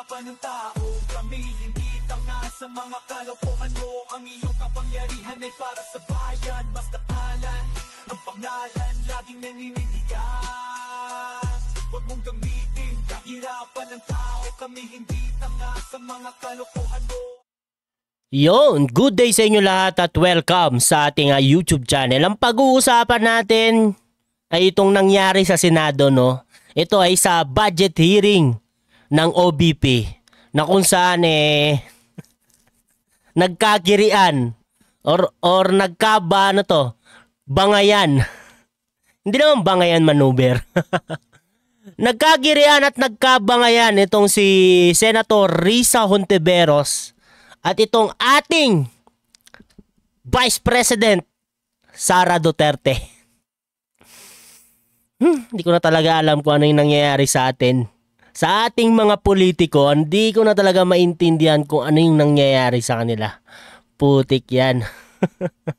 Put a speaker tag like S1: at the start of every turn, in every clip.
S1: kahirapan ng tao Kami hindi tanga sa mga kalokohan mo. Ang iyong kapangyarihan ay para sa bayan Basta kalan ang pangalan Laging naninindigan Huwag mong gamitin kahirapan ng tao Kami hindi tanga sa mga kalokohan mo.
S2: Yon, good day sa inyo lahat at welcome sa ating uh, YouTube channel. Ang pag-uusapan natin ay itong nangyari sa Senado, no? Ito ay sa budget hearing ng OBP na kung saan eh nagkakirian or or nagkaba ano to bangayan hindi naman bangayan maneuver nagkagirian at nagkabangayan itong si Senator Risa Hontiveros at itong ating Vice President Sara Duterte. Hmm, hindi ko na talaga alam kung ano yung nangyayari sa atin. Sa ating mga politiko, hindi ko na talaga maintindihan kung ano yung nangyayari sa kanila. Putik yan.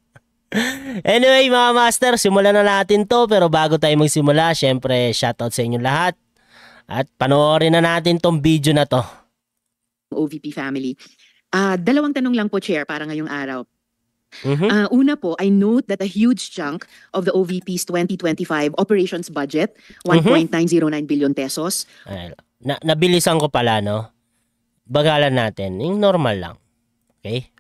S2: anyway mga master, simulan na natin to pero bago tayo magsimula, syempre shoutout sa inyo lahat. At panoorin na natin tong video na to.
S3: OVP family. Ah, dalawang tanong lang po, Chair, para ngayong araw.
S2: Mhm.
S3: Ah, una po, I note that a huge chunk of the OVP's 2025 operations budget, 1.909 billion pesos,
S2: Ay, na, nabilisan ko pala, no? Bagalan natin. Yung normal lang. Okay?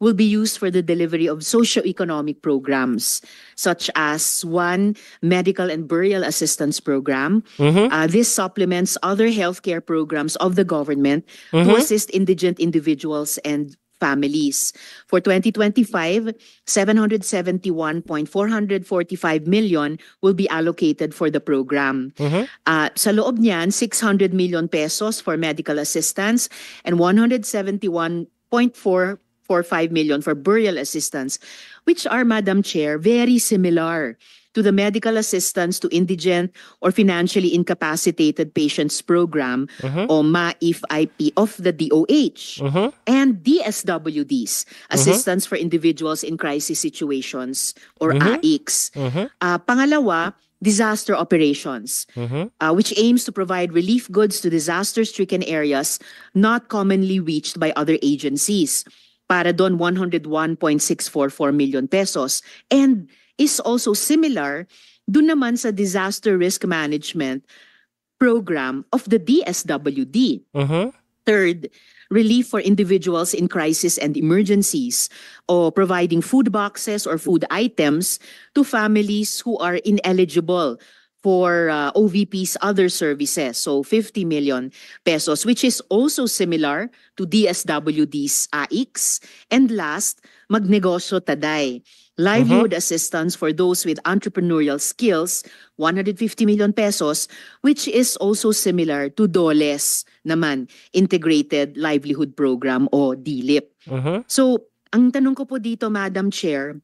S3: will be used for the delivery of socio-economic programs, such as one medical and burial assistance program.
S2: Mhm.
S3: Uh, this supplements other healthcare programs of the government to
S2: Mhm.
S3: assist indigent individuals and families. For 2025, 771.445 million will be allocated for the program.
S2: Mhm.
S3: Uh, sa loob niyan, 600 million pesos for medical assistance and 171.445 million for burial assistance, which are, Madam Chair, very similar to the medical assistance to indigent or financially incapacitated patients program
S2: Mhm.
S3: o MAIF-IP of the DOH
S2: Mhm.
S3: and DSWDs, Assistance for Individuals in Crisis Situations or. AICS.
S2: Mhm.
S3: Ah, pangalawa, disaster operations
S2: Mhm.
S3: uh, which aims to provide relief goods to disaster-stricken areas not commonly reached by other agencies. Para doon 101.644 million pesos and is also similar doon naman sa disaster risk management program of the DSWD.
S2: Mhm.
S3: Third, relief for individuals in crisis and emergencies or providing food boxes or food items to families who are ineligible for uh, OVP's other services. So 50 million pesos, which is also similar to DSWD's AIX. And last, Magnegosyo Taday. Livelihood assistance for those with entrepreneurial skills, 150 million pesos, which is also similar to DOLES naman, Integrated Livelihood Program o DLIP.
S2: Mhm.
S3: So, ang tanong ko po dito, Madam Chair,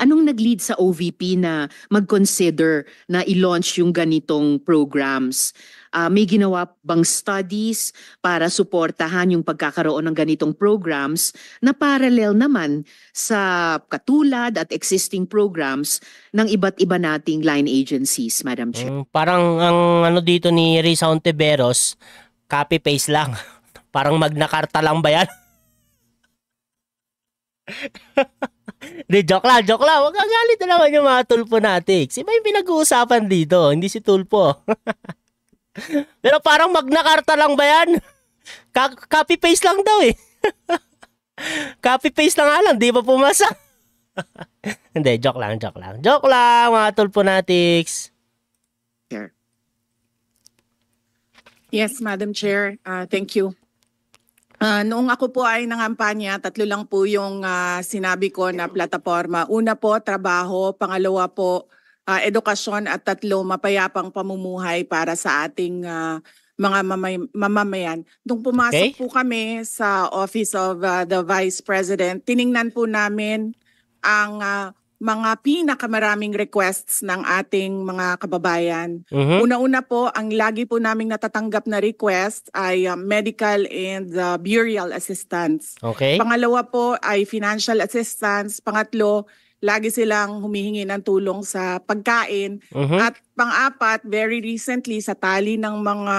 S3: anong nag-lead sa OVP na mag-consider na i-launch yung ganitong programs? Ah, may ginawa bang studies para suportahan yung pagkakaroon ng ganitong programs na parallel naman sa katulad at existing programs ng iba't iba nating line agencies, Madam Chair?
S2: Mm, parang ang ano dito ni Risa Ontiveros, copy-paste lang. Parang magna carta lang ba yan? Di, joke lang, joke lang. Huwag kang galit na naman yung mga tulpo natin. Iba yung pinag-uusapan dito, hindi si tulpo. Pero parang magna carta lang ba yan? Ka- copy-paste lang daw eh. copy-paste lang nga lang, di ba pumasa? hindi, joke lang, joke lang. Joke lang, mga tulpo natics.
S3: Chair.
S4: Yes, Madam Chair. Uh, thank you. Uh, noong ako po ay nangampanya, tatlo lang po yung ah, sinabi ko na plataforma. Una po, trabaho. Pangalawa po, ah, edukasyon. At tatlo, mapayapang pamumuhay para sa ating ah, mga mamay- mamamayan. Nung
S2: Okay.
S4: pumasok po kami sa Office of ah, the Vice President, tiningnan po namin ang ah, mga pinakamaraming requests ng ating mga kababayan.
S2: Mhm.
S4: Una-una po, ang lagi po naming natatanggap na request ay uh, medical and uh, burial assistance.
S2: Okay.
S4: Pangalawa po ay financial assistance. Pangatlo, lagi silang humihingi ng tulong sa pagkain.
S2: Mhm.
S4: At pang-apat, very recently sa tali ng mga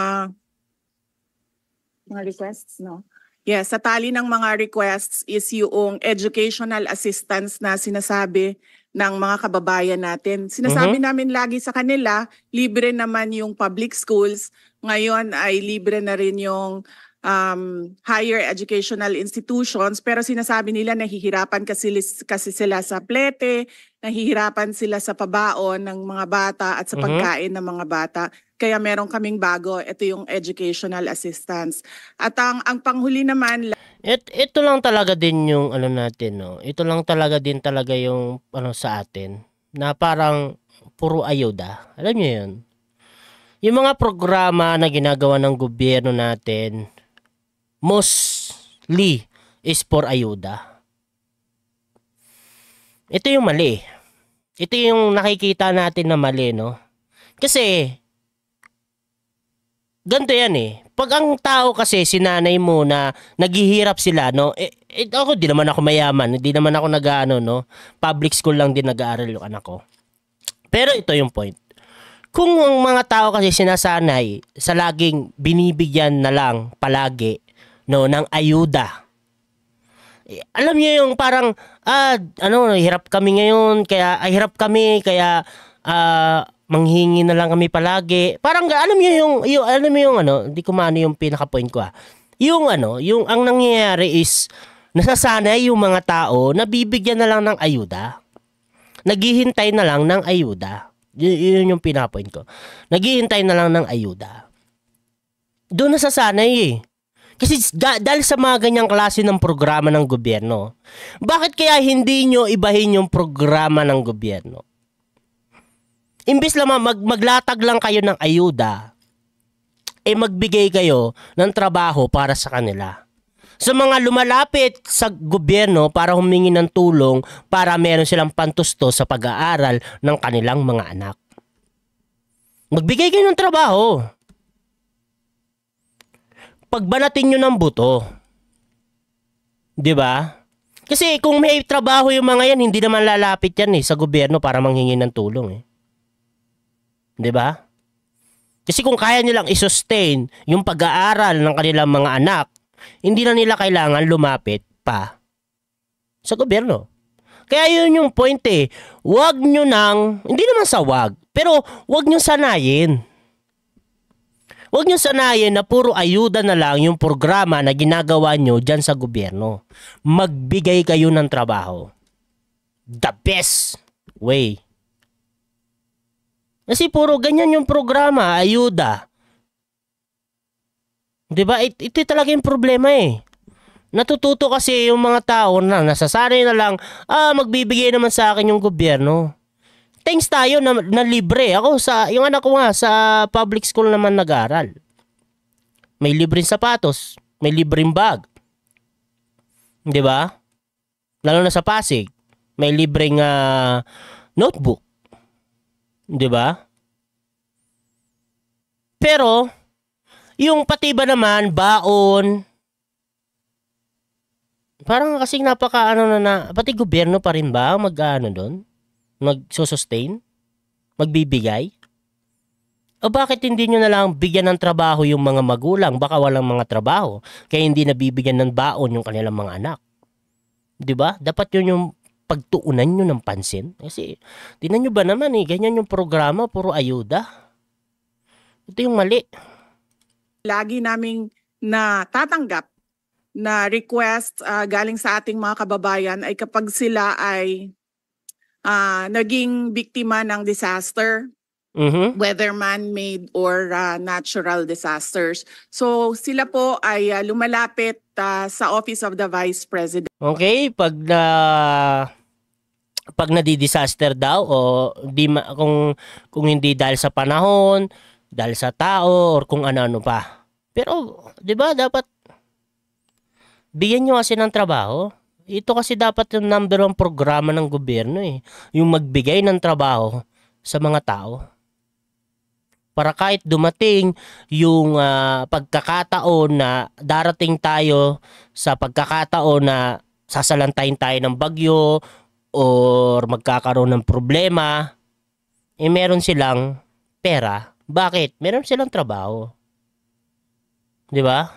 S4: mga requests, no? Yes, sa tali ng mga requests is yung educational assistance na sinasabi ng mga kababayan natin. Sinasabi namin lagi sa kanila, libre naman yung public schools. Ngayon ay libre na rin yung um, higher educational institutions. Pero sinasabi nila nahihirapan kasi, kasi sila sa plete, nahihirapan sila sa pabaon ng mga bata at sa
S2: Mhm.
S4: pagkain ng mga bata. Kaya meron kaming bago, ito yung educational assistance. At ang, ang panghuli naman,
S2: Et, ito lang talaga din yung ano natin, no? Ito lang talaga din talaga yung ano sa atin na parang puro ayuda. Alam niyo yun? Yung mga programa na ginagawa ng gobyerno natin, mostly is for ayuda. Ito yung mali. Ito yung nakikita natin na mali, no? Kasi, ganito yan eh. Pag ang tao kasi, sinanay mo na naghihirap sila, no? Eh, eh, ako, di naman ako mayaman. Hindi naman ako nag-ano, no? Public school lang din nag-aaral yung anak ko. Pero ito yung point. Kung ang mga tao kasi sinasanay sa laging binibigyan na lang palagi, no, ng ayuda. Alam niyo yung parang, ah, ano, hirap kami ngayon, kaya, ay, hirap kami, kaya, ah, manghingi na lang kami palagi. Parang, alam niyo yung, yung, alam mo yung, ano, hindi ko maano yung pinaka-point ko, ah. Yung, ano, yung, ang nangyayari is, nasasanay yung mga tao na bibigyan na lang ng ayuda. Naghihintay na lang ng ayuda. Y- yun yung pinaka-point ko. Naghihintay na lang ng ayuda. Doon nasasanay eh. Kasi da- dahil sa mga ganyang klase ng programa ng gobyerno, bakit kaya hindi nyo ibahin yung programa ng gobyerno? Imbis lang mag- maglatag lang kayo ng ayuda, eh magbigay kayo ng trabaho para sa kanila. Sa mga lumalapit sa gobyerno para humingi ng tulong para meron silang pantusto sa pag-aaral ng kanilang mga anak. Magbigay kayo ng trabaho pagbanatin nyo ng buto. ba? Kasi kung may trabaho yung mga yan, hindi naman lalapit yan eh sa gobyerno para manghingi ng tulong eh. ba? Kasi kung kaya nilang i-sustain yung pag-aaral ng kanilang mga anak, hindi na nila kailangan lumapit pa sa gobyerno. Kaya yun yung point eh. Huwag nyo nang, hindi naman sa wag, pero huwag nyo sanayin. Huwag nyo sanayin na puro ayuda na lang yung programa na ginagawa nyo dyan sa gobyerno. Magbigay kayo ng trabaho. The best way. Kasi puro ganyan yung programa, ayuda. 'Di ba? It, ito talaga yung problema eh. Natututo kasi yung mga tao na nasasanay na lang, ah, magbibigay naman sa akin yung gobyerno thanks tayo na, na libre. Ako sa yung anak ko nga sa public school naman nag-aral. May libreng sapatos, may libreng bag. 'Di ba? Lalo na sa Pasig, may libreng ah, notebook. 'Di ba? Pero yung pati ba naman baon Parang kasing napaka ano na, na pati gobyerno pa rin ba mag-ano doon? Magsusustain? Magbibigay? O bakit hindi nyo na lang bigyan ng trabaho yung mga magulang? Baka walang mga trabaho. Kaya hindi nabibigyan ng baon yung kanilang mga anak. ba? Dapat yun yung pagtuunan nyo ng pansin. Kasi, tinan nyo ba naman eh, ganyan yung programa, puro ayuda. Ito yung mali.
S4: lagi naming na tatanggap na request ah, galing sa ating mga kababayan ay kapag sila ay ah, naging biktima ng disaster,
S2: Mhm.
S4: whether man-made or ah, natural disasters. So sila po ay ah, lumalapit ah, sa Office of the Vice President.
S2: Okay, pag na pag nadi-disaster daw o di ma- kung kung hindi dahil sa panahon, dahil sa tao or kung ano-ano pa. Pero 'di ba dapat bigyan nyo kasi ng trabaho. Ito kasi dapat yung number one programa ng gobyerno eh. Yung magbigay ng trabaho sa mga tao. Para kahit dumating yung ah, pagkakataon na darating tayo sa pagkakataon na sasalantayin tayo ng bagyo or magkakaroon ng problema, eh meron silang pera. Bakit? Meron silang trabaho. 'Di ba?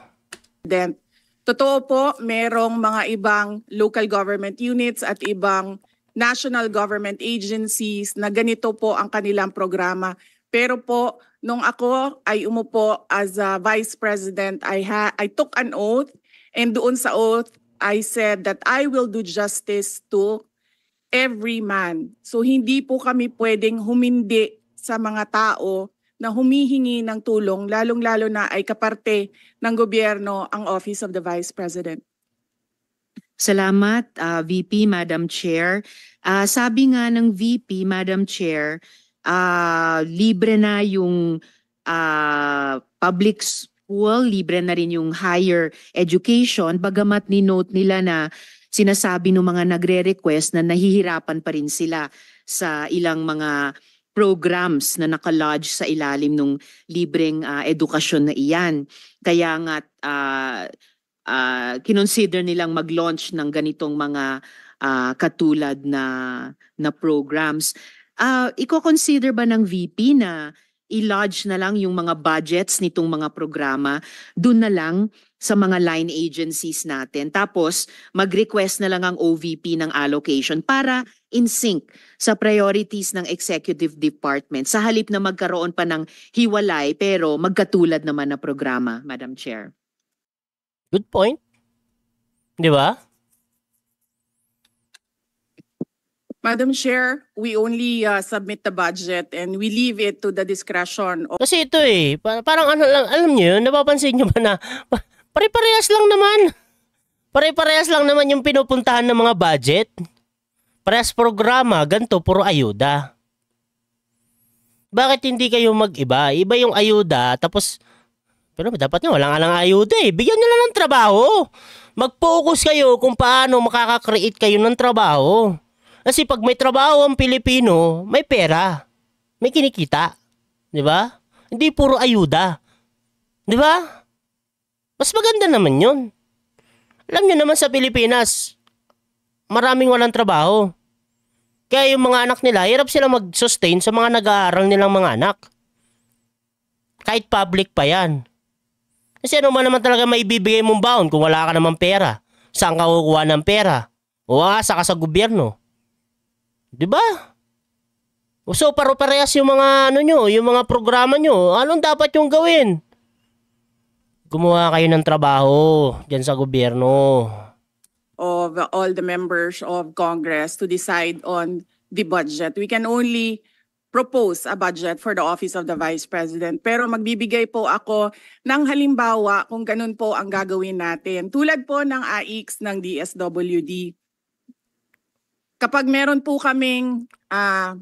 S4: Then, totoo po, merong mga ibang local government units at ibang national government agencies na ganito po ang kanilang programa. Pero po, nung ako ay umupo as a vice president, I, ha- I took an oath and doon sa oath, I said that I will do justice to every man. So hindi po kami pwedeng humindi sa mga tao na humihingi ng tulong, lalong-lalo na ay kaparte ng gobyerno ang Office of the Vice President.
S3: Salamat, ah, VP, Madam Chair. Ah, sabi nga ng VP, Madam Chair, ah, libre na yung ah, public school, libre na rin yung higher education, bagamat ni-note nila na sinasabi ng mga nagre-request na nahihirapan pa rin sila sa ilang mga programs na nakalodge sa ilalim ng libreng ah, edukasyon na iyan. Kaya nga ah, ah, kinonsider nilang mag-launch ng ganitong mga ah, katulad na na programs. Ah, iko-consider ba ng VP na i-lodge na lang yung mga budgets nitong mga programa dun na lang sa mga line agencies natin. Tapos mag-request na lang ang OVP ng allocation para in sync sa priorities ng executive department sa halip na magkaroon pa ng hiwalay pero magkatulad naman na programa, Madam Chair.
S2: Good point. Di ba?
S4: Madam Chair, we only uh, submit the budget and we leave it to the discretion of
S2: Kasi ito eh, pa- parang ano lang, alam niyo yun, napapansin niyo ba na pa- pare-parehas lang naman. Pare-parehas lang naman yung pinupuntahan ng mga budget. Parehas programa, ganito, puro ayuda. Bakit hindi kayo mag-iba? Iba yung ayuda, tapos, pero dapat nga walang alang ayuda eh. Bigyan nila ng trabaho. Mag-focus kayo kung paano makaka-create kayo ng trabaho. Kasi pag may trabaho ang Pilipino, may pera. May kinikita. Di ba? Hindi puro ayuda. Di ba? Mas maganda naman yun. Alam nyo naman sa Pilipinas, maraming walang trabaho. Kaya yung mga anak nila, hirap sila mag-sustain sa mga nag-aaral nilang mga anak. Kahit public pa yan. Kasi ano man naman talaga maibibigay mong baon kung wala ka naman pera? Saan ka kukuha ng pera? O asa ka sa gobyerno? Di ba? So, paro-parehas yung mga ano nyo, yung mga programa nyo. Anong dapat yung gawin? Gumawa kayo ng trabaho dyan sa gobyerno.
S4: Of all the members of Congress to decide on the budget. We can only propose a budget for the Office of the Vice President. Pero magbibigay po ako ng halimbawa kung ganun po ang gagawin natin. Tulad po ng AIX ng DSWD. Kapag meron po kaming ah,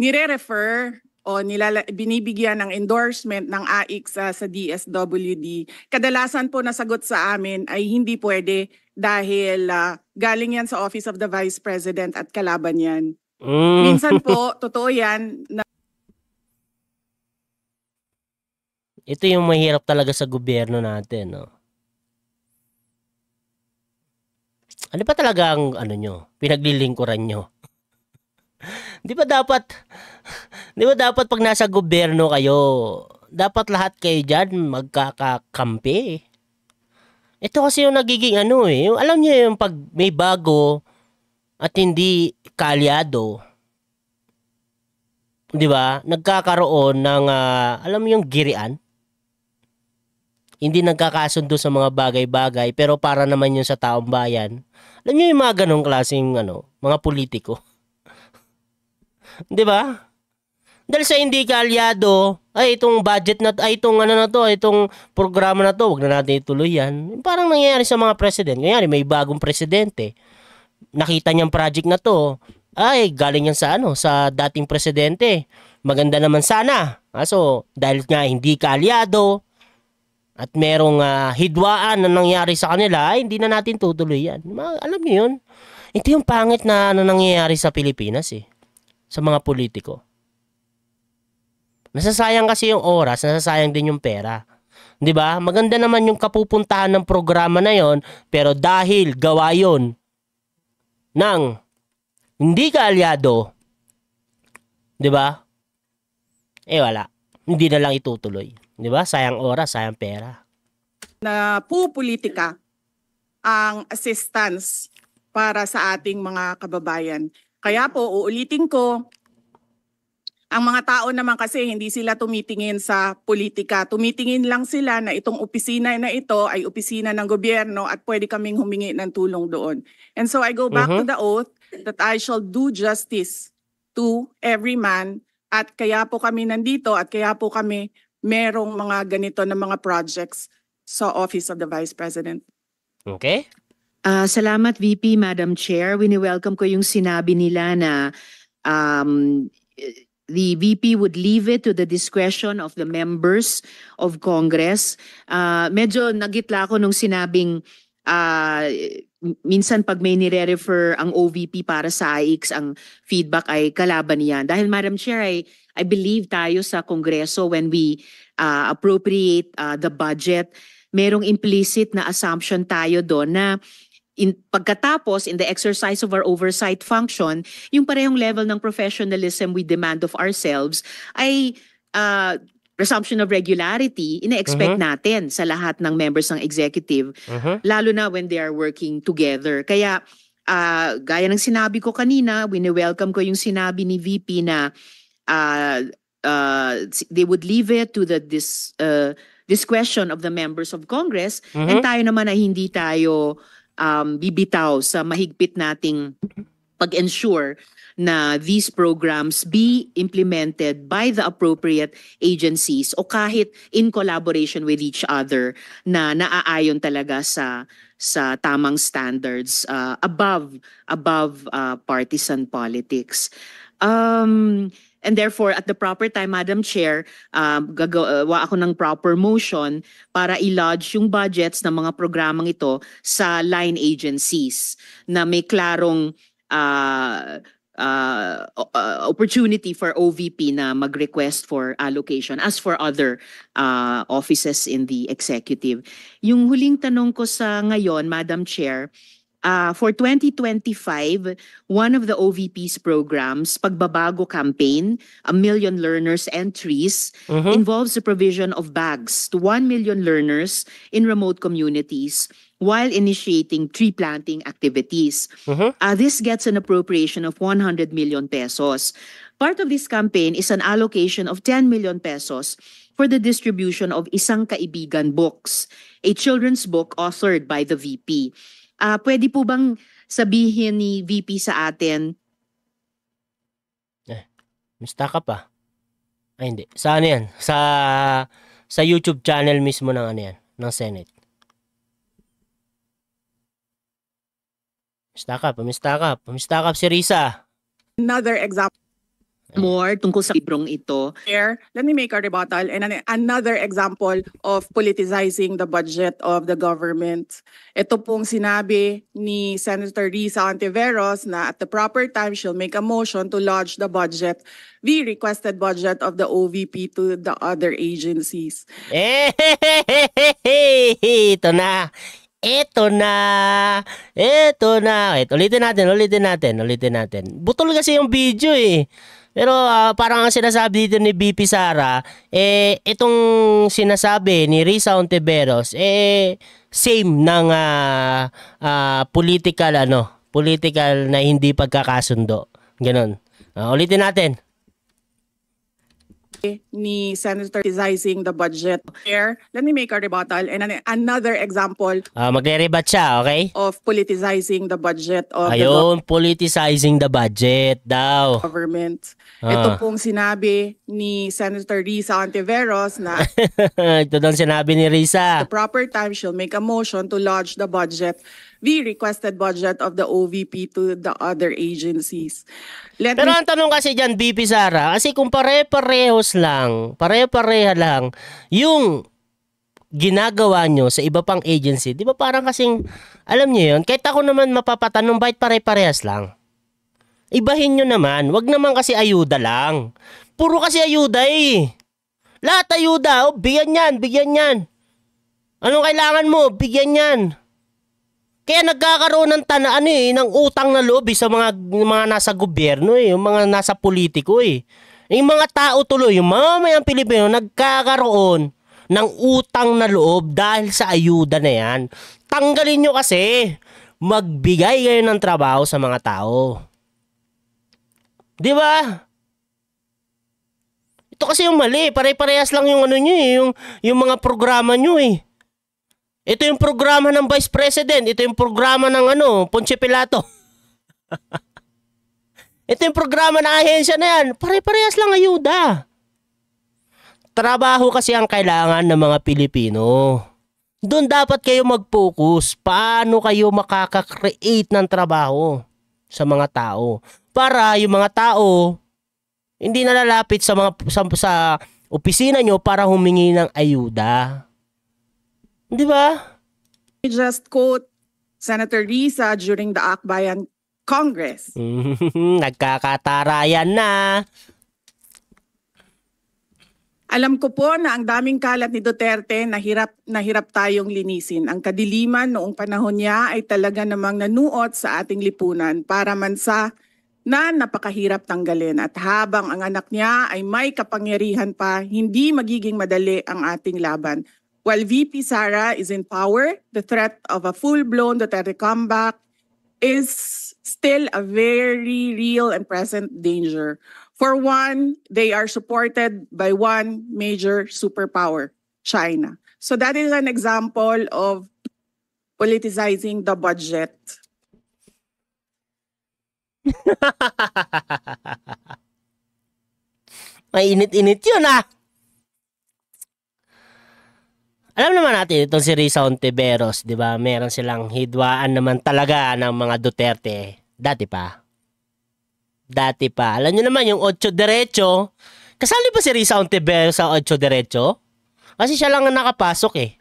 S4: nire-refer o nilala, binibigyan ng endorsement ng AIX sa, sa DSWD, kadalasan po nasagot sa amin ay hindi pwede dahil ah, galing yan sa Office of the Vice President at kalaban yan.
S2: Mm.
S4: Minsan po, totoo yan, na
S2: Ito yung mahirap talaga sa gobyerno natin, no? Ano pa talaga ang ano nyo, pinaglilingkuran nyo? Di ba dapat, di ba dapat pag nasa gobyerno kayo, dapat lahat kayo dyan magkakakampi? Ito kasi yung nagiging ano eh, yung, alam niyo yung pag may bago at hindi kalyado, di ba, nagkakaroon ng, ah, alam mo yung girian? hindi nagkakasundo sa mga bagay-bagay pero para naman yun sa taong bayan. Alam niyo yung mga ganong klaseng ano, mga politiko. 'Di ba? Dahil sa hindi ka alyado, ay itong budget na ay itong ano na to, ay itong programa na to, wag na natin ituloy yan. Parang nangyayari sa mga president. Ngayon, may bagong presidente. Nakita niyang project na to, ay galing yan sa ano, sa dating presidente. Maganda naman sana. Kaso, dahil nga hindi ka alyado, at merong ah, hidwaan na nangyari sa kanila, ay, hindi na natin tutuloy yan. Alam niyo yun? Ito yung pangit na ano nangyayari sa Pilipinas eh. Sa mga politiko. Nasasayang kasi yung oras, nasasayang din yung pera. 'Di ba? Maganda naman yung kapupuntahan ng programa na yon, pero dahil gawa yon ng hindi ka alyado, 'di ba? Eh wala. Hindi na lang itutuloy. 'Di ba? Sayang oras, sayang pera.
S4: na pupolitika ang assistance para sa ating mga kababayan. Kaya po, uulitin ko, ang mga tao naman kasi hindi sila tumitingin sa politika. Tumitingin lang sila na itong opisina na ito ay opisina ng gobyerno at pwede kaming humingi ng tulong doon. And so I go back to
S2: Mhm.
S4: the oath that I shall do justice to every man at kaya po kami nandito at kaya po kami merong mga ganito na mga projects sa Office of the Vice President.
S2: Okay?
S3: Ah, salamat VP, Madam Chair. Wini-welcome ko yung sinabi nila na um, the VP would leave it to the discretion of the members of Congress. Ah, medyo nagitla ako nung sinabing ah, minsan pag may nire-refer ang OVP para sa AIX, ang feedback ay kalaban niyan. Dahil Madam Chair, I, I believe tayo sa Kongreso when we ah, appropriate ah, the budget, merong implicit na assumption tayo doon na in pagkatapos in the exercise of our oversight function, yung parehong level ng professionalism we demand of ourselves ay uh, resumption of regularity, ina-expect
S2: Mhm.
S3: natin sa lahat ng members ng executive,
S2: Mhm.
S3: lalo na when they are working together. Kaya ah, gaya ng sinabi ko kanina, wini-welcome ko yung sinabi ni VP na ah, ah, they would leave it to the dis, uh, discretion of the members of Congress
S2: Mhm.
S3: And tayo naman ay hindi tayo um, bibitaw sa mahigpit nating pag-ensure na these programs be implemented by the appropriate agencies o kahit in collaboration with each other na naaayon talaga sa sa tamang standards uh, above above uh, partisan politics. Um, and therefore, at the proper time, Madam Chair, um, gagawa ako ng proper motion para i-lodge yung budgets ng mga programang ito sa line agencies na may klarong uh, uh, uh, opportunity for OVP na mag-request for allocation as for other uh, offices in the executive. Yung huling tanong ko sa ngayon, Madam Chair, uh, for 2025, one of the OVP's programs, Pagbabago Campaign, A Million Learners Entries,
S2: Mhm.
S3: involves the provision of bags to 1 million learners in remote communities while initiating tree planting activities.
S2: Mhm.
S3: Uh, this gets an appropriation of 100 million pesos. Part of this campaign is an allocation of 10 million pesos for the distribution of Isang Kaibigan Books, a children's book authored by the VP. Ah, pwede po bang sabihin ni VP sa atin
S2: Mista ka pa. Ay, hindi. Sa ano yan? Sa, sa YouTube channel mismo ng ano yan? Ng Senate. Mista ka, pamista ka. Pamista ka si Risa.
S4: Another example
S3: more tungkol sa librong ito?
S4: here, let me make a rebuttal and an- another example of politicizing the budget of the government. Ito pong sinabi ni Senator Risa Ontiveros na at the proper time she'll make a motion to lodge the budget, the requested budget of the OVP to the other agencies.
S2: Eh, ito na. Ito na. Ito na. Ito, ulitin natin, ulitin natin, ulitin natin. Butol kasi yung video eh. Pero ah, parang ang sinasabi dito ni BP Sara, eh, itong sinasabi ni Risa Ontiveros, eh, same ng ah, ah, political, ano, political na hindi pagkakasundo. Ganon. Ah, ulitin natin.
S4: Ni Senator politicizing the budget. Here, let me make a rebuttal and an- another example
S2: Ah, magre-rebat siya, okay?
S4: of politicizing the budget of the
S2: Ayun, politicizing the budget daw.
S4: government.
S2: Ah.
S4: Ito pong sinabi ni Senator Risa Ontiveros na
S2: Ito daw sinabi ni Risa.
S4: the proper time she'll make a motion to lodge the budget, the requested budget of the OVP to the other agencies. Let
S2: Pero
S4: me
S2: ang tanong kasi dyan, BP Sara, kasi kung pare-parehos lang, pare-pareha lang, yung ginagawa nyo sa iba pang agency, di ba parang kasing, alam nyo yun, kahit ako naman mapapatanong, bakit pare-parehas lang? Ibahin nyo naman, wag naman kasi ayuda lang. Puro kasi ayuda eh. Lahat ayuda, oh, bigyan yan, bigyan yan. Anong kailangan mo? Bigyan yan. Kaya nagkakaroon ng tana, ano eh, ng utang na loob eh, sa mga, mga nasa gobyerno eh, yung mga nasa politiko eh. Yung mga tao tuloy, yung mamamayang Pilipino, nagkakaroon ng utang na loob dahil sa ayuda na yan. Tanggalin nyo kasi. Magbigay kayo ng trabaho sa mga tao. Di ba? Ito kasi yung mali. Pare-parehas lang yung ano nyo eh. Yung, yung mga programa nyo eh. Ito yung programa ng Vice President. Ito yung programa ng ano, Ponce Pilato. Ito yung programa ng ahensya na yan. Pare-parehas lang ayuda. Trabaho kasi ang kailangan ng mga Pilipino. Doon dapat kayo mag-focus. Paano kayo makaka-create ng trabaho sa mga tao? Para yung mga tao hindi nalalapit sa mga sa, sa opisina nyo para humingi ng ayuda. Di ba?
S4: I just quote Senator Risa during the Akbayan Congress.
S2: Nagkakatarayan na.
S4: Alam ko po na ang daming kalat ni Duterte na hirap, na hirap tayong linisin. Ang kadiliman noong panahon niya ay talaga namang nanuot sa ating lipunan para man sa na napakahirap tanggalin. At habang ang anak niya ay may kapangyarihan pa, hindi magiging madali ang ating laban. While VP Sara is in power, the threat of a full-blown Duterte comeback is still a very real and present danger. For one, they are supported by one major superpower, China. So that is an example of politicizing the budget.
S2: Mainit-init yun ah. Alam naman natin itong si Risa Ontiveros, di ba? Meron silang hidwaan naman talaga ng mga Duterte. Dati pa. Dati pa. Alam nyo naman yung Ocho Derecho. Kasali ba si Risa Ontiveros sa Ocho Derecho? Kasi siya lang ang nakapasok eh.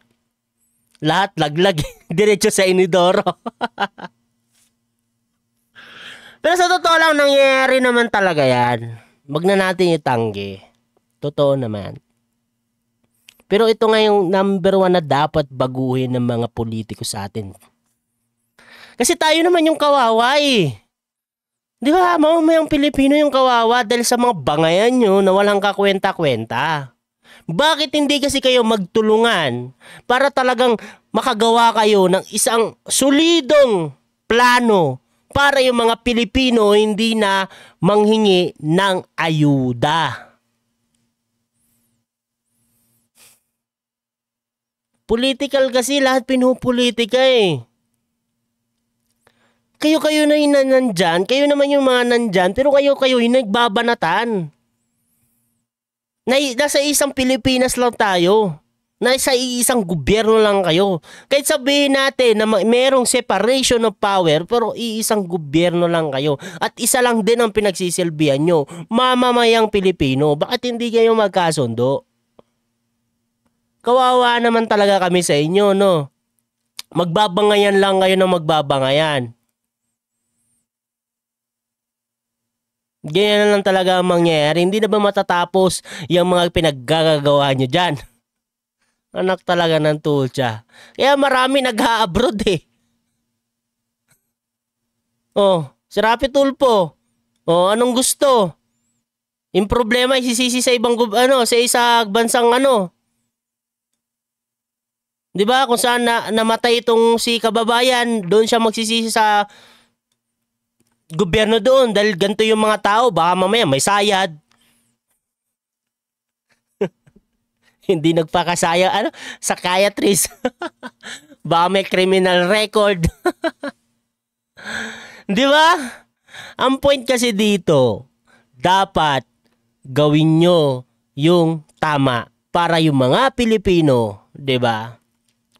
S2: Lahat laglag. Diretso sa Inidoro. Pero sa totoo lang, nangyayari naman talaga yan. Wag na natin itanggi. Totoo naman. Pero ito nga yung number one na dapat baguhin ng mga politiko sa atin. Kasi tayo naman yung kawawa eh. Di ba, mamamayang Pilipino yung kawawa dahil sa mga bangayan nyo na walang kakwenta-kwenta. Bakit hindi kasi kayo magtulungan para talagang makagawa kayo ng isang solidong plano para yung mga Pilipino hindi na manghingi ng ayuda. Political kasi lahat pinupolitika eh. Kayo-kayo na yung nandyan, kayo naman yung mga nandyan, pero kayo-kayo yung nagbabanatan. Na, nasa isang Pilipinas lang tayo. Nasa isang gobyerno lang kayo. Kahit sabihin natin na merong separation of power, pero iisang gobyerno lang kayo. At isa lang din ang pinagsisilbihan nyo, mamamayang Pilipino. Bakit hindi kayo magkasundo? Kawawa naman talaga kami sa inyo, no? Magbabangayan lang kayo ng magbabangayan. Ganyan na lang talaga ang mangyayari. Hindi na ba matatapos yung mga pinaggagawa nyo dyan? Anak talaga ng tulcha. Kaya marami nag-abroad eh. Oh, si Rapi Tulpo. Oh, anong gusto? Yung problema isisisi sa ibang ano, sa isa bansang ano. 'Di ba? Kung saan na, namatay itong si kababayan, doon siya magsisisi sa gobyerno doon dahil ganito yung mga tao, baka mamaya may sayad. Hindi nagpakasaya ano, psychiatrist. baka may criminal record. 'Di ba? Ang point kasi dito, dapat gawin nyo yung tama para yung mga Pilipino, 'di ba?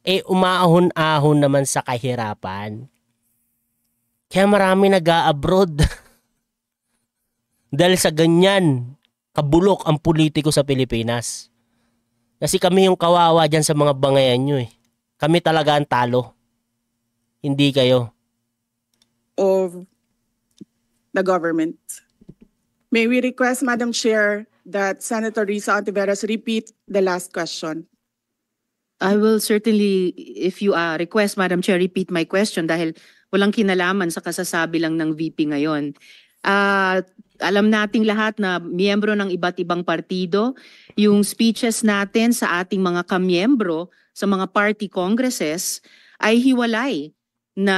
S2: Eh umaahon-ahon naman sa kahirapan. Kaya marami nag-abroad. Dahil sa ganyan, kabulok ang politiko sa Pilipinas. Kasi kami yung kawawa dyan sa mga bangayan nyo eh. Kami talaga ang talo. Hindi kayo.
S4: of the government. May we request, Madam Chair, that Senator Risa Ontiveros repeat the last question.
S3: I will certainly, if you uh, request, Madam Chair, repeat my question dahil walang kinalaman sa kasasabi lang ng VP ngayon. Uh, alam nating lahat na miyembro ng iba't ibang partido, yung speeches natin sa ating mga kamiyembro sa mga party congresses ay hiwalay na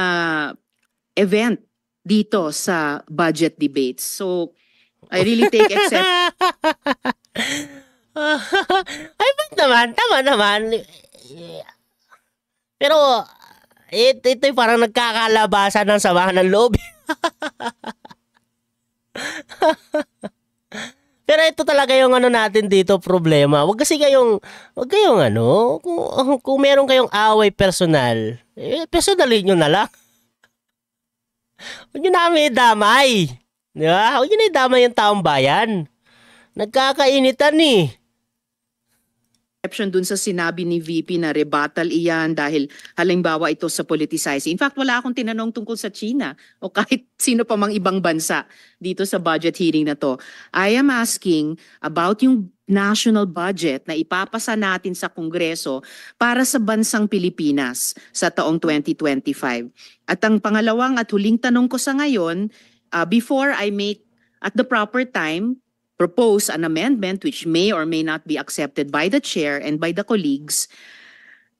S3: event dito sa budget debates. So, I really take except
S2: Ay, naman? Tama naman. Pero, it, ito'y parang nagkakalabasan ng samahan ng loob. Pero ito talaga yung ano natin dito problema. Huwag kasi kayong, huwag kayong ano, kung, kung meron kayong away personal, eh, personalin nyo na lang. Huwag nyo namin idamay. Di ba? Huwag nyo na idamay yung taong bayan. Nagkakainitan eh.
S3: Exception dun sa sinabi ni VP na rebuttal iyan dahil halimbawa ito sa politicizing. In fact, wala akong tinanong tungkol sa China o kahit sino pa mang ibang bansa dito sa budget hearing na to. I am asking about yung national budget na ipapasa natin sa Kongreso para sa bansang Pilipinas sa taong 2025. At ang pangalawang at huling tanong ko sa ngayon, uh, before I make at the proper time propose an amendment which may or may not be accepted by the chair and by the colleagues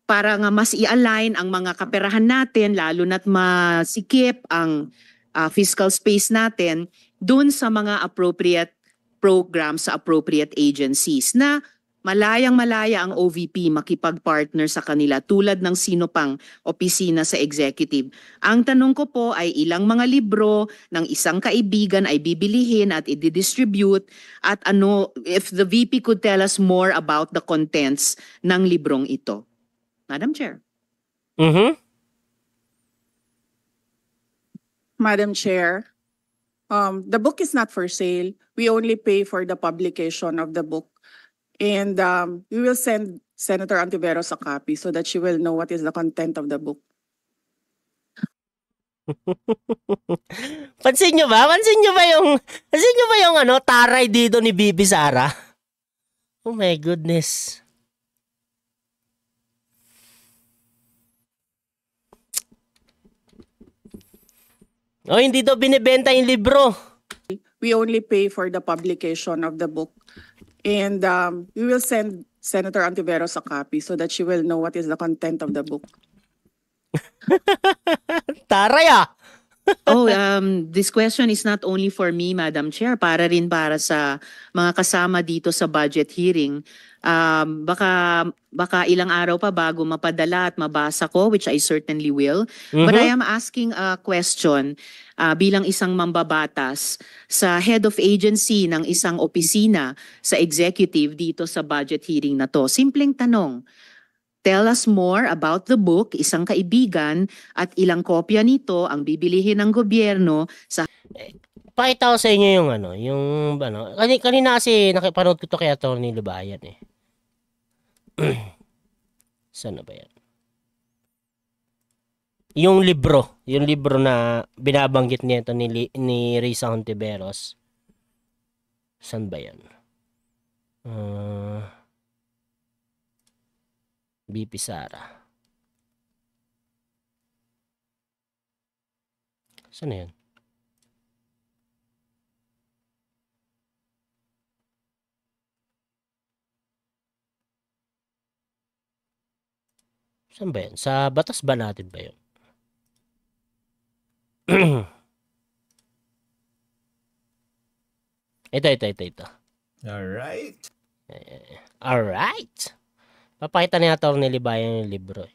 S3: para nga mas i-align ang mga kaperahan natin lalo na't masikip ang ah, fiscal space natin dun sa mga appropriate programs sa appropriate agencies na malayang malaya ang OVP makipag-partner sa kanila tulad ng sino pang opisina sa executive. Ang tanong ko po ay ilang mga libro ng isang kaibigan ay bibilihin at i-distribute at ano if the VP could tell us more about the contents ng librong ito. Madam Chair.
S2: Mhm.
S4: Madam Chair, um, the book is not for sale. We only pay for the publication of the book. And um, we will send Senator Antiveros a copy so that she will know what is the content of the book.
S2: Pansin nyo ba? Pansin nyo ba yung, pansin nyo ba yung ano, taray dito ni Bibi Sara? Oh my goodness. Oh, hindi daw binibenta yung libro.
S4: We only pay for the publication of the book. And um, we will send Senator Antiveros a copy so that she will know what is the content of the book.
S2: Taray ah!
S3: Oh, um, this question is not only for me, Madam Chair, para rin para sa mga kasama dito sa budget hearing. Um, baka, baka ilang araw pa bago mapadala at mabasa ko, which I certainly will. But I am asking a question uh, bilang isang mambabatas sa head of agency ng isang opisina sa executive dito sa budget hearing na to. Simpleng tanong. Tell us more about the book, isang kaibigan, at ilang kopya nito ang bibilihin ng gobyerno sa
S2: Pakita ko sa inyo yung ano, yung ano, kanina, kanina kasi nakipanood ko to kay Atty. Lubayan eh. Saan na ba yan? Yung libro, yung libro na binabanggit nito ni, ni Risa Hontiveros. Saan ba yan? Uh, BP Sara. Saan na yan? Saan ba yan? Sa batas ba natin ba yun? ito, ito, ito, ito.
S5: Alright.
S2: Alright. Papakita ni Atty. Libayan yung libro. Eh.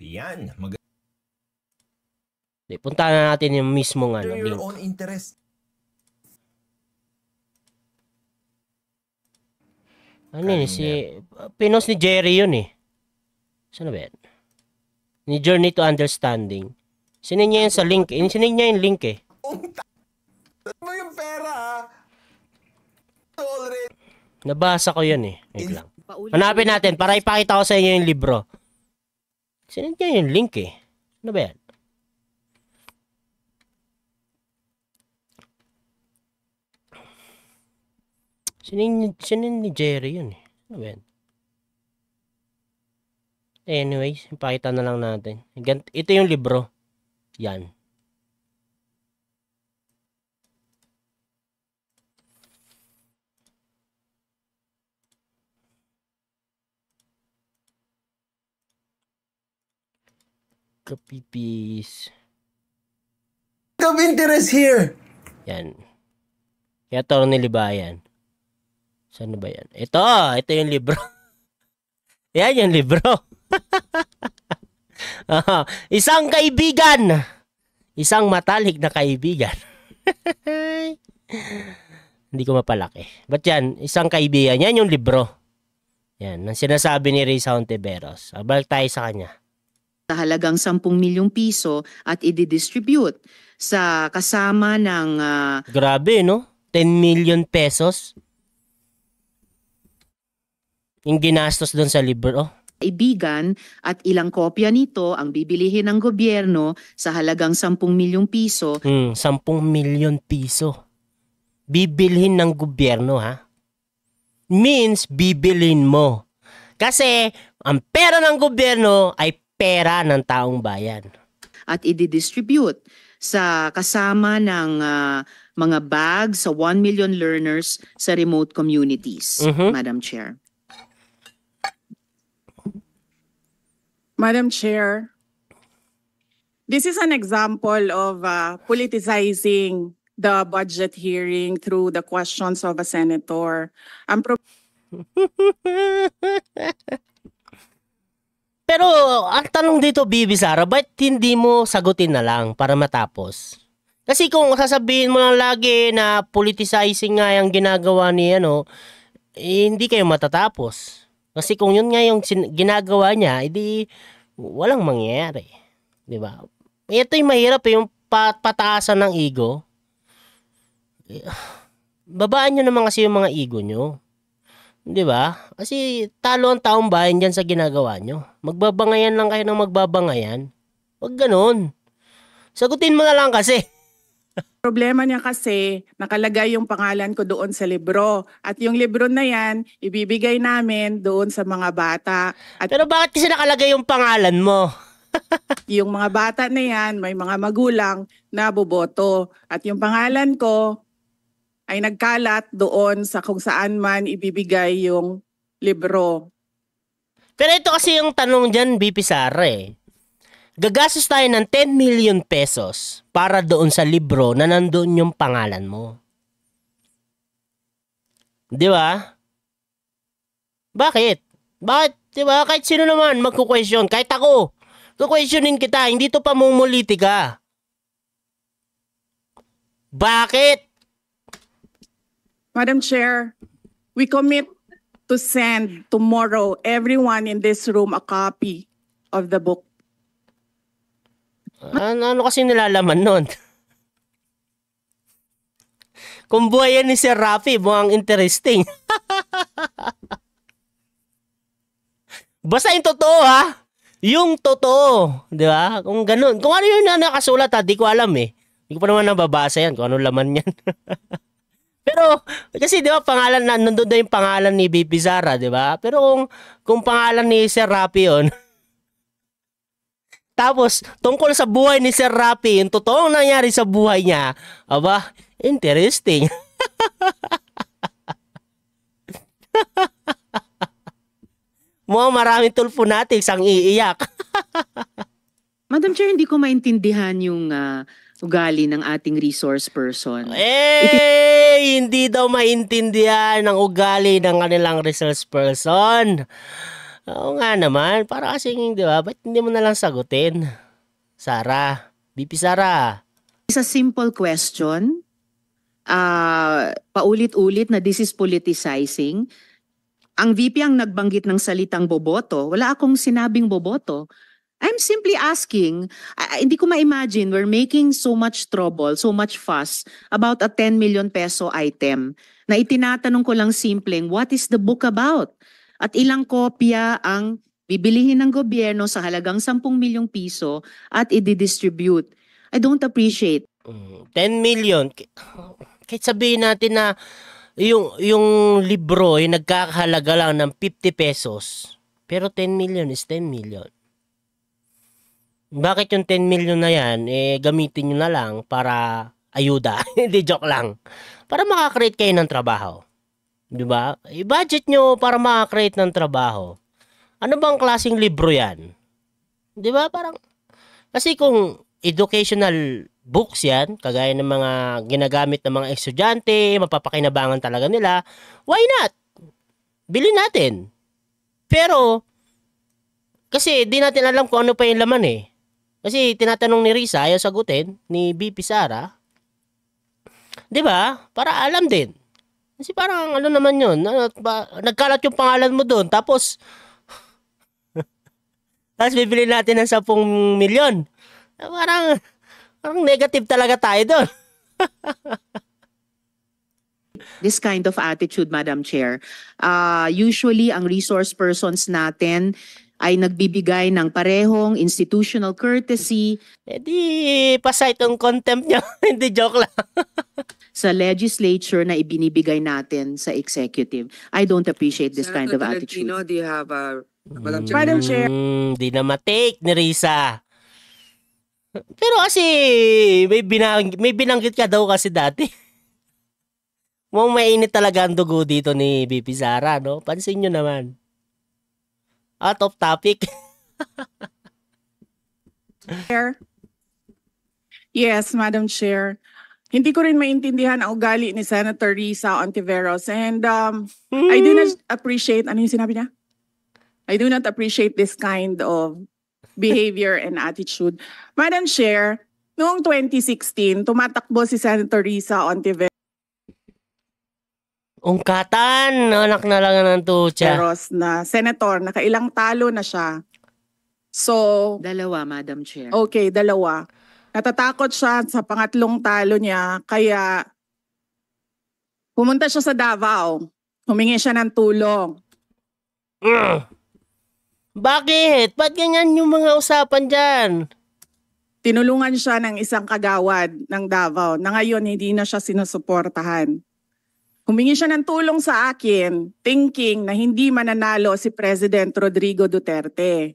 S5: Yan. Mag-
S2: Di, punta na natin yung mismong ano,
S5: your
S2: link.
S5: own interest.
S2: Ano yun, si... Pinos ni Jerry yun eh. Saan na ba yan? Ni Journey to Understanding. Sinin niya yun sa link. eh. Sinin niya yung link eh.
S5: Mo yung pera, ha? Already.
S2: Nabasa ko yun eh. Wait lang. Hanapin natin para ipakita ko sa inyo yung libro. Sinin niya yung link eh. Ano ba yan? Sinin, sinin ni Jerry yun eh. Ano ba yan? Anyways, ipakita na lang natin. Ito yung libro. Yan. Kapipis.
S5: of interest here.
S2: Yan. Kaya to ni Libayan. Saan ba yan? Ito, ito yung libro. yan yung libro. Ah, isang kaibigan. Isang matalik na kaibigan. Hindi ko mapalaki. Ba't yan? Isang kaibigan. Yan yung libro. Yan. Ang sinasabi ni Risa Ontiveros. Ah, Balik tayo sa kanya.
S3: Sa halagang 10 milyong piso at i-distribute sa kasama ng ah,
S2: Grabe, no? 10 million pesos. Yung ginastos doon sa libro.
S3: kaibigan at ilang kopya nito ang bibilihin ng gobyerno sa halagang 10 milyong piso
S2: Hmm, 10 milyon piso. Bibilhin ng gobyerno, ha? Means, bibilhin mo. Kasi, ang pera ng gobyerno ay pera ng taong bayan.
S3: at i-distribute sa kasama ng ah, mga bags sa 1 million learners sa remote communities,
S2: Mhm.
S3: Madam Chair.
S4: Madam Chair, this is an example of uh, politicizing the budget hearing through the questions of a senator. Ang pro-
S2: Pero, ang tanong dito, Bibi Sara, ba't hindi mo sagutin na lang para matapos? Kasi kung sasabihin mo lang lagi na politicizing nga yung ginagawa ni ano, eh, hindi kayo matatapos. Kasi kung yun nga yung ginagawa niya, edi walang mangyayari. Di ba? Ito yung mahirap eh, yung pa- pataasan ng ego. Babaan nyo naman kasi yung mga ego nyo. Di ba? Kasi talo ang taong bayan dyan sa ginagawa nyo. Magbabangayan lang kayo ng magbabangayan. Huwag ganun. Sagutin mo na lang kasi.
S4: problema niya kasi nakalagay yung pangalan ko doon sa libro. At yung libro na yan, ibibigay namin doon sa mga bata. At
S2: Pero bakit kasi nakalagay yung pangalan mo?
S4: yung mga bata na yan, may mga magulang na boboto. At yung pangalan ko ay nagkalat doon sa kung saan man ibibigay yung libro.
S2: Pero ito kasi yung tanong dyan, BP Sara eh. Gagastos tayo ng 10 million pesos para doon sa libro na nandoon yung pangalan mo. Di ba? Bakit? Bakit? Di ba? Kahit sino naman magkukwestiyon. Kahit ako. Kukwestiyonin kita. Hindi to pamumulitika. Bakit?
S4: Madam Chair, we commit to send tomorrow everyone in this room a copy of the book.
S2: Ano, ano kasi nilalaman nun? Kung buhay ni Sir Rafi, mukhang interesting. Basta yung totoo ha. Yung totoo. Di ba? Kung ganun. Kung ano yun na nakasulat ha, di ko alam eh. Hindi ko pa naman nababasa yan kung ano laman yan. Pero, kasi di ba pangalan na, nandun na yung pangalan ni Baby Zara, di ba? Pero kung, kung pangalan ni Sir Rafi yun, tapos, tungkol sa buhay ni Sir Rafi, yung totoong nangyari sa buhay niya, aba, interesting. Mukhang maraming tulfo natin sang iiyak.
S3: Madam Chair, hindi ko maintindihan yung ah, ugali ng ating resource person.
S2: Eh, hindi daw maintindihan ng ugali ng kanilang resource person. Oo nga naman, para kasing, di ba, ba't hindi mo na lang sagutin? Sara, BP Sara.
S3: It's a simple question. Ah, paulit-ulit na this is politicizing. Ang VP ang nagbanggit ng salitang boboto. Wala akong sinabing boboto. I'm simply asking, ah, hindi ko ma-imagine we're making so much trouble, so much fuss about a 10 million peso item na itinatanong ko lang simpleng, what is the book about? At ilang kopya ang bibilihin ng gobyerno sa halagang 10 milyong piso at i-distribute. I don't appreciate
S2: Mm, 10 million. Kahit sabihin natin na yung, yung libro ay nagkakahalaga lang ng 50 pesos. Pero 10 million is 10 million. Bakit yung 10 million na yan, eh, gamitin nyo na lang para ayuda. Hindi, joke lang. Para makakreate kayo ng trabaho. Di ba? I-budget nyo para makakreate ng trabaho. Ano bang klaseng libro yan? Di ba? Parang, Kasi kung educational books yan, kagaya ng mga ginagamit ng mga estudyante, mapapakinabangan talaga nila, why not? Bilhin natin. Pero, kasi di natin alam kung ano pa yung laman eh. Kasi tinatanong ni Risa, ayaw sagutin, ni BP Sara. 'Di ba? Para alam din. Kasi parang ano naman yun, ano, nagkalat yung pangalan mo doon, tapos, tapos bibili natin ng 10 milyon. Parang, parang negative talaga tayo doon.
S3: this kind of attitude, Madam Chair. Uh, usually, ang resource persons natin ay nagbibigay ng parehong institutional courtesy
S2: Eh di, pasay tong contempt niya. Hindi joke lang.
S3: sa legislature na ibinibigay natin sa executive. I don't appreciate this kind of
S6: Senator
S3: attitude.
S6: Tolentino, do you have a, Madam Chair?
S4: Madam Chair.
S2: Mm, di na matake ni Risa. Pero kasi, may, binang, may binanggit ka daw kasi dati. Mukhang mainit talaga ang dugo dito ni BP Sara, no? Pansin nyo naman. Out of topic.
S4: Chair. Yes, Madam Chair. Hindi ko rin maintindihan ang ugali ni Senator Risa Ontiveros and um, I do not appreciate, ano yung sinabi niya? I do not appreciate this kind of behavior and attitude. Madam Chair, noong 2016, tumatakbo si Senator Risa Ontiveros
S2: Ungkatan, anak na lang ng tutya.
S4: na senator, nakailang talo na siya. So,
S3: Dalawa, Madam Chair.
S4: Okay, dalawa. Natatakot siya sa pangatlong talo niya, kaya pumunta siya sa Davao. Humingi siya ng tulong.
S2: Mm. Bakit? Ba't ganyan yung mga usapan dyan?
S4: Tinulungan siya ng isang kagawad ng Davao na ngayon hindi na siya sinusuportahan. Humingi siya ng tulong sa akin, thinking na hindi mananalo si President Rodrigo Duterte.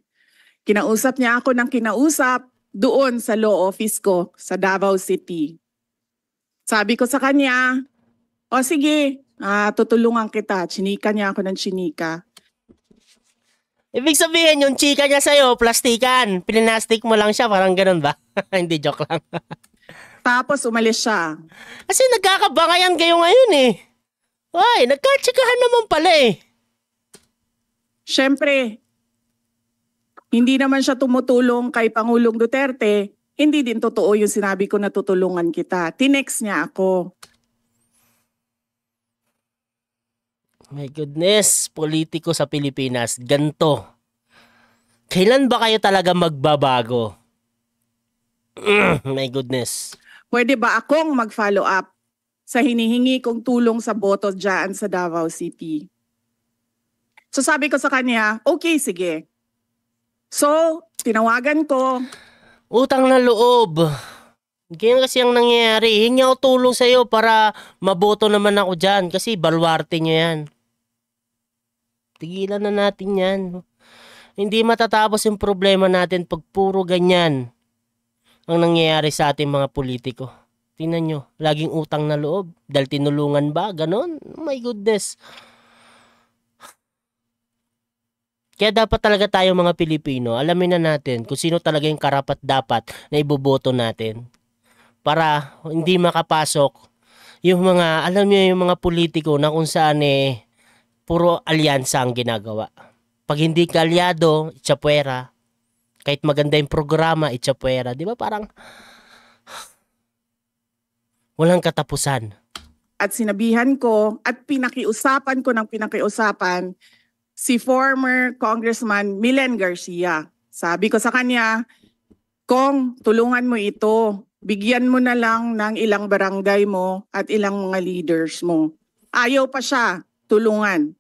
S4: Kinausap niya ako ng kinausap doon sa law office ko sa Davao City. Sabi ko sa kanya, o sige, ah, tutulungan kita. Chinika niya ako ng chinika.
S2: Ibig sabihin, yung chika niya sa'yo, plastikan. Pinastik mo lang siya, parang ganun ba? Hindi, joke lang.
S4: Tapos umalis siya.
S2: Kasi nagkakabangayan kayo ngayon eh. Ay, nagkatsikahan naman pala eh.
S4: Siyempre, hindi naman siya tumutulong kay Pangulong Duterte. Hindi din totoo yung sinabi ko na tutulungan kita. Tinext niya ako.
S2: My goodness, politiko sa Pilipinas, ganto. Kailan ba kayo talaga magbabago? My goodness.
S4: Pwede ba akong mag-follow up sa hinihingi kong tulong sa boto dyan sa Davao City? So sabi ko sa kanya, okay, sige. So, tinawagan ko.
S2: Utang na loob. Ganyan kasi ang nangyayari. Hingi ako tulong sa'yo para maboto naman ako dyan kasi balwarte nyo yan. Tigilan na natin yan. Hindi matatapos yung problema natin pag puro ganyan ang nangyayari sa ating mga politiko. Tingnan nyo, laging utang na loob. Dahil tinulungan ba? Ganon? My goodness. Kaya dapat talaga tayo mga Pilipino, alamin na natin kung sino talaga yung karapat dapat na iboboto natin. Para hindi makapasok yung mga, alam niyo yung mga politiko na kung saan eh, puro alyansa ang ginagawa. Pag hindi ka alyado, itsapwera. Kahit maganda yung programa, itsapwera. Di ba parang walang katapusan.
S4: at sinabihan ko at pinakiusapan ko ng pinakiusapan si former Congressman Milen Garcia. Sabi ko sa kanya, Kong, tulungan mo ito. Bigyan mo na lang ng ilang barangay mo at ilang mga leaders mo. Ayaw pa siya tulungan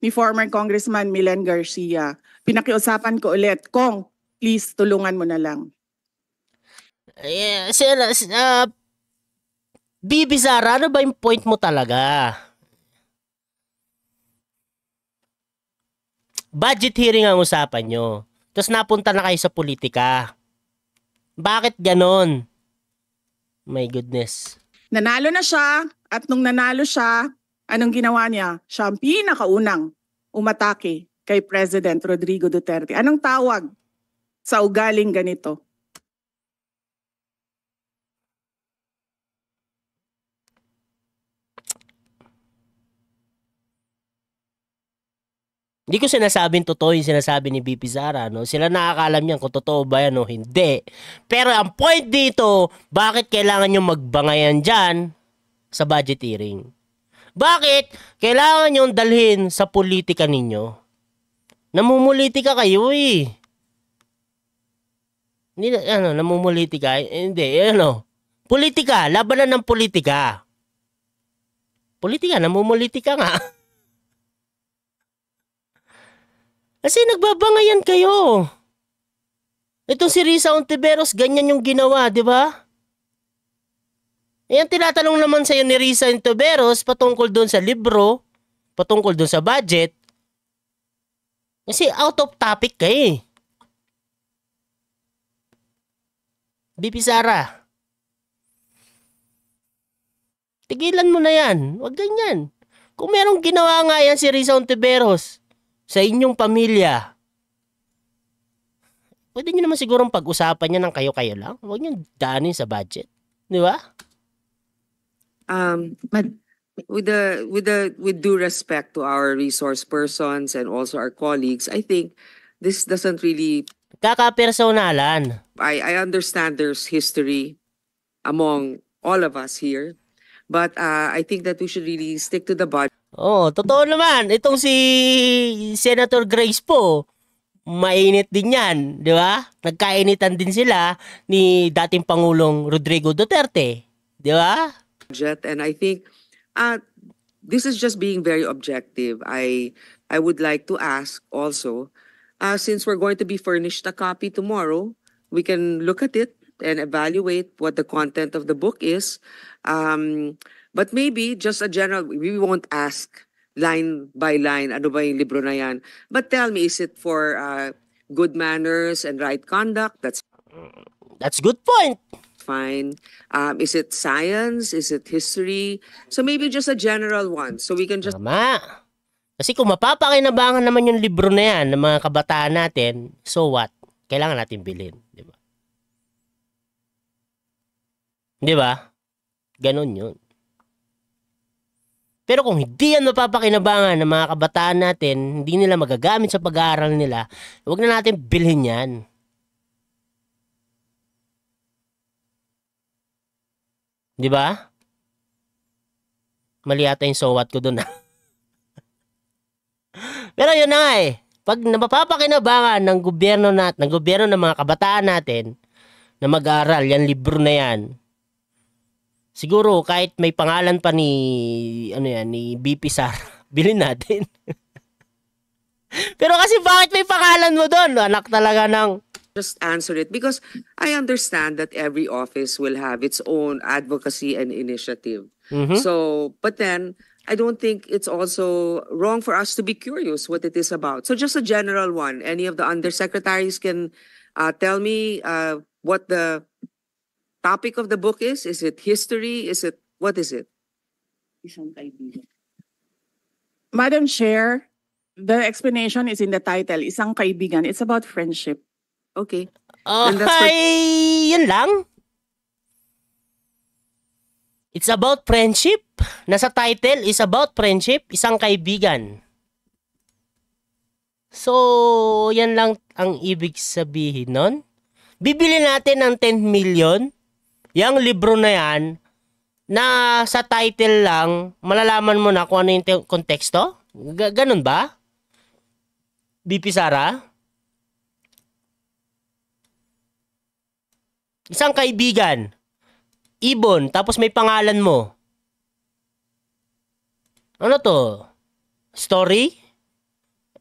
S4: ni former Congressman Milen Garcia. Pinakiusapan ko ulit, Kong, please tulungan mo na lang.
S2: Eh, sir, uh, Bibi Sara, ano ba yung point mo talaga? Budget hearing ang usapan nyo. Tapos napunta na kayo sa politika. Bakit ganon? My goodness.
S4: Nanalo na siya at nung nanalo siya, anong ginawa niya? Siya ang pinakaunang umatake kay President Rodrigo Duterte. Anong tawag sa ugaling ganito?
S2: Hindi ko sinasabing totoo yung sinasabi ni BP Sara, no? Sila nakakalam yan kung totoo ba yan o hindi. Pero ang point dito, bakit kailangan nyo magbangayan dyan sa budget hearing? Bakit kailangan nyo dalhin sa politika ninyo? Namumulitika kayo eh. Hindi, ano, namumulitika? Eh, Hindi, ano. Politika, labanan ng politika. Politika, namumulitika nga. Kasi nagbabangayan kayo. Itong si Risa Ontiveros, ganyan yung ginawa, di ba? Ayan, tinatanong naman sa'yo ni Risa Ontiveros patungkol doon sa libro, patungkol doon sa budget. Kasi out of topic ka eh. BP Sara. Tigilan mo na yan. Huwag ganyan. Kung merong ginawa nga yan si Risa Ontiveros sa inyong pamilya, pwede nyo naman sigurong pag-usapan niya ng kayo-kayo lang. Huwag nyo daanin sa budget. Di ba?
S6: Um,
S3: Mad-
S6: with the, with the, with due respect to our resource persons and also our colleagues, I think this doesn't really,
S2: Kakapersonalan.
S6: I, I understand there's history among all of us here. But uh, I think that we should really stick to the budget.
S2: Oo, totoo naman. Itong si Senator Grace po, mainit din yan, di ba? Nagkainitan din sila ni dating Pangulong Rodrigo Duterte. Di ba?
S6: and I think uh this is just being very objective. I I would like to ask also uh since we're going to be furnished a copy tomorrow, we can look at it and evaluate what the content of the book is. Um but maybe just a general we won't ask line by line ano ba yung libro na yan. But tell me is it for uh good manners and right conduct? That's
S2: That's good point.
S6: fine. Um, is it science? Is it history? So maybe just a general one. So we can just
S2: Tama. Kasi kung mapapakinabangan naman yung libro na yan ng mga kabataan natin, so what? Kailangan natin bilhin. Di ba? Di ba? Ganon yun. Pero kung hindi yan mapapakinabangan ng mga kabataan natin, hindi nila magagamit sa pag-aaral nila, huwag na natin bilhin yan. Di ba? Mali ata yung so ko dun ah. Pero yun na nga eh. Pag napapakinabangan ng gobyerno nat, ng gobyerno ng mga kabataan natin na mag-aaral, yan libro na yan. Siguro kahit may pangalan pa ni ano yan, ni BP Sara, bilhin natin. Pero kasi bakit may pangalan mo doon? Anak talaga ng
S6: just answer it because I understand that every office will have its own advocacy and initiative.
S2: Mhm.
S6: So, but then I don't think it's also wrong for us to be curious what it is about. So just a general one. Any of the undersecretaries can uh, tell me uh, what the topic of the book is? Is it history? Is it what is it?
S4: Madam Chair, the explanation is in the title, Isang Kaibigan. It's about friendship.
S6: Okay.
S2: Oh,
S6: And that's for-
S2: ay, yun lang. It's about friendship. Nasa title is about friendship, isang kaibigan. So, yan lang ang ibig sabihin nun. Bibili natin ng 10 million. Yang libro na yan, na sa title lang, malalaman mo na kung ano yung te- konteksto? Ga- ganun ba? BP Sara? Isang kaibigan. Ibon, tapos may pangalan mo. Ano to? Story?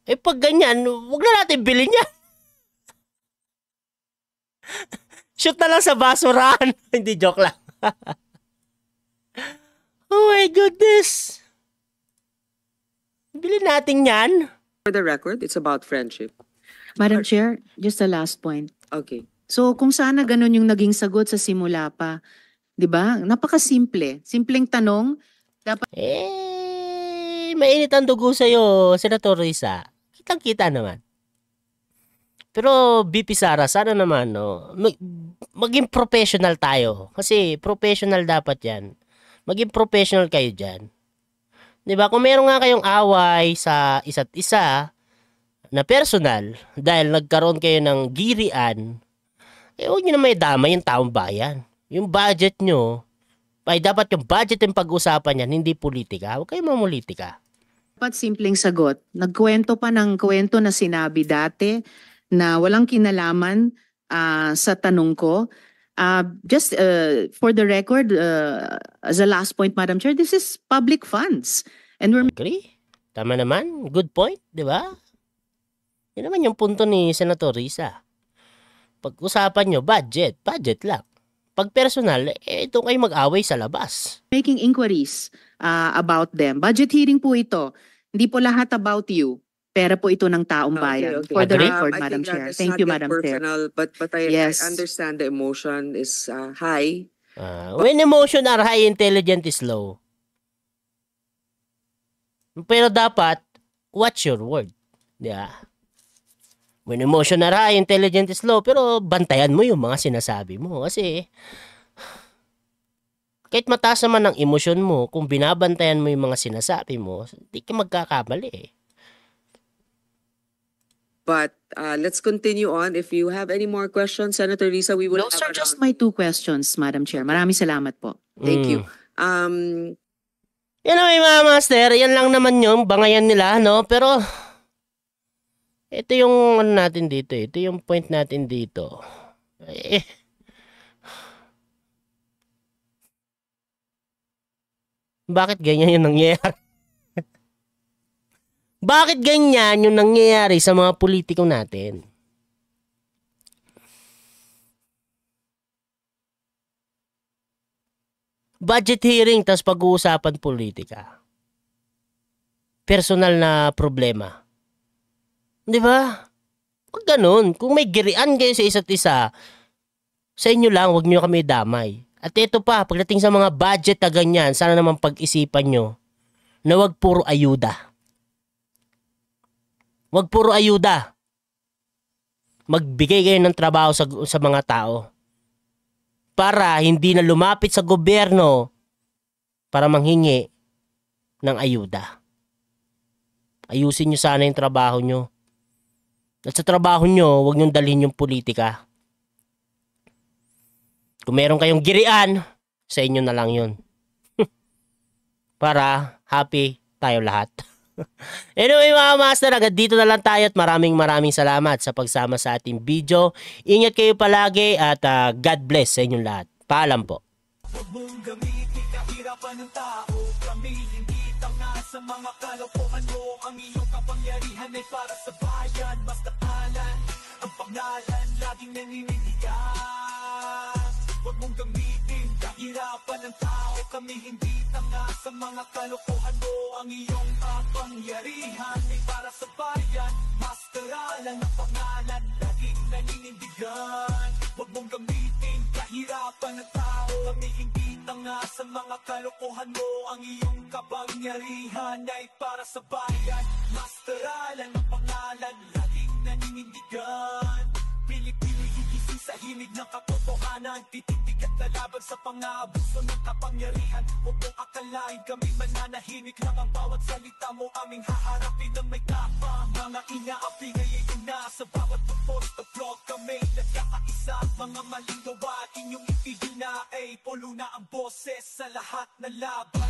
S2: Eh pag ganyan, wag na natin bilhin yan. Shoot na lang sa basurahan. Hindi, joke lang. oh my goodness. Bilhin natin yan.
S6: For the record, it's about friendship.
S3: Madam Chair, just a last point.
S6: Okay.
S3: So kung sana ganun yung naging sagot sa simula pa, 'di ba? Napakasimple. Simpleng tanong,
S2: Eh, mainit ang dugo sa'yo, Senator Risa. Kitang-kita naman. Pero BP Sara, sana naman, no, mag- maging professional tayo. Kasi professional dapat yan. Maging professional kayo dyan. 'Di ba Kung meron nga kayong away sa isa't isa, na personal dahil nagkaroon kayo ng girian, eh huwag nyo na may dama yung taong bayan. Yung budget nyo, ay dapat yung budget yung pag-usapan yan, hindi politika. Huwag kayo mamulitika.
S3: Dapat simpleng sagot. Nagkwento pa ng kwento na sinabi dati na walang kinalaman ah, sa tanong ko. Ah, just uh, for the record, uh, as a last point, Madam Chair, this is public funds. And we're
S2: Agree? Tama naman. Good point, di ba? Yan naman yung punto ni Senator Risa. Pag-usapan nyo, budget. Budget lang. Pag personal, eh, ito kayo mag-away sa labas.
S3: making inquiries ah, about them. Budget hearing po ito. Hindi po lahat about you. Pera po ito ng taong
S6: Okay,
S3: bayan.
S6: okay.
S3: For the
S2: Agree.
S3: record,
S6: Um, I
S3: Madam
S6: think that
S3: Chair.
S6: is
S3: Thank
S6: not
S3: you,
S6: yet
S3: Madam Chair.
S6: personal, But, but I,
S3: Yes.
S6: I understand the emotion is uh, high.
S2: Ah, when emotion are high, intelligent is low. Pero dapat, watch your word. Di ba? When emotion are high, intelligent is low. Pero bantayan mo yung mga sinasabi mo. Kasi, kahit mataas naman ang emosyon mo, kung binabantayan mo yung mga sinasabi mo, hindi ka magkakamali eh.
S6: But uh, let's continue on. If you have any more questions, Senator Risa, we will
S3: Those
S6: have
S3: are just my two questions, Madam Chair. Maraming salamat po.
S6: Thank you.
S2: Mm.
S6: Um,
S2: Yan may mga master, yan lang naman yung bangayan nila, no? Pero, ito yung ano natin dito, eh. ito yung point natin dito. Eh, bakit ganyan yung nangyayari? Bakit ganyan yung nangyayari sa mga politiko natin? budget hearing tas pag-uusapan politika. Personal na problema. 'Di ba? Huwag ganun. Kung may girian kayo sa isa't isa, sa inyo lang, huwag nyo kami damay. At ito pa, pagdating sa mga budget na ganyan, sana naman pag-isipan nyo na wag puro ayuda. Wag puro ayuda. Magbigay kayo ng trabaho sa, sa mga tao para hindi na lumapit sa gobyerno para manghingi ng ayuda. Ayusin nyo sana yung trabaho nyo. At sa trabaho nyo, huwag nyo dalhin yung politika. Kung meron kayong girian, sa inyo na lang yun. para happy tayo lahat. anyway mga master, agad dito na lang tayo at maraming maraming salamat sa pagsama sa ating video. Ingat kayo palagi at ah, God bless sa inyong lahat. Paalam po.
S1: Sa mga kalokohan mo Ang iyong kapangyarihan ay para sa bayan Basta alan ang pangalan Laging naninindigan Huwag mong gamitin kahirapan ng tao Kami hindi tanga. Sa mga kalokohan mo Ang iyong kapangyarihan ay para sa bayan. Masteralan ang pangalan Laging naninindigan. Huwag mong gamitin kahirapan ng tao. Kami hindi tanga. Sa mga kalokohan mo Ang iyong kapangyarihan ay para sa bayan. Masteralan ang pangalan Laging naninindigan. Pilipino gigising sa himig ng katotohanan Tititig at lalaban sa pang-aabuso ng kapangyarihan. Huwag mong akalain kami mananahimik lang ang bawat salita mo. Aming haharapin ng may kapang Mga inaapi ngayon na sa bawat post of vlog kami Nagkakaisa. Mga maling gawa Inyong itigil na ay Pulo na ang boses sa lahat na laban